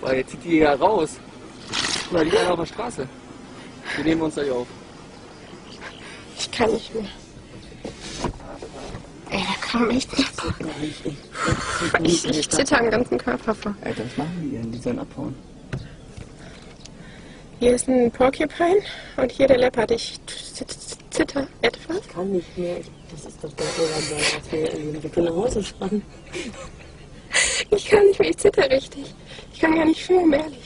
Weil jetzt zieht die ja raus. Oder liegt einer auf der Straße. Wir nehmen uns gleich auf. Ich kann nicht mehr. Ey, da kam echt nicht. Ich, ich zitter am ganzen Körper vor. Alter, was machen die denn? Die sollen abhauen. Hier ist ein Porcupine und hier der Leopard. Ich zitter etwas. Ich kann nicht mehr. Das ist doch der Urlaub, dass wir irgendwie nach Hause spannen. Ich kann nicht mehr, ich zitter richtig. Ich kann gar nicht filmen, ehrlich.